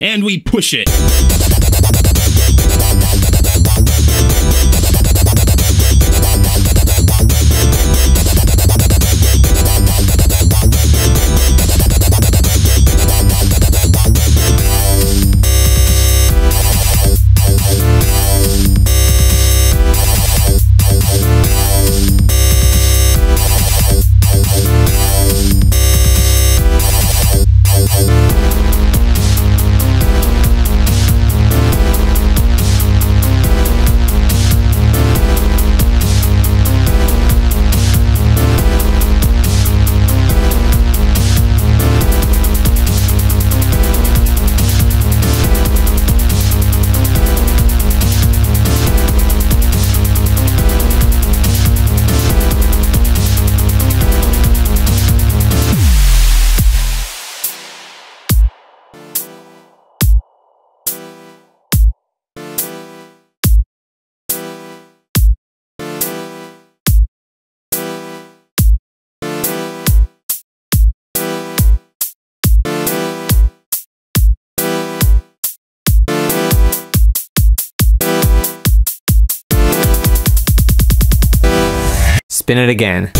and we push it. Spin it again.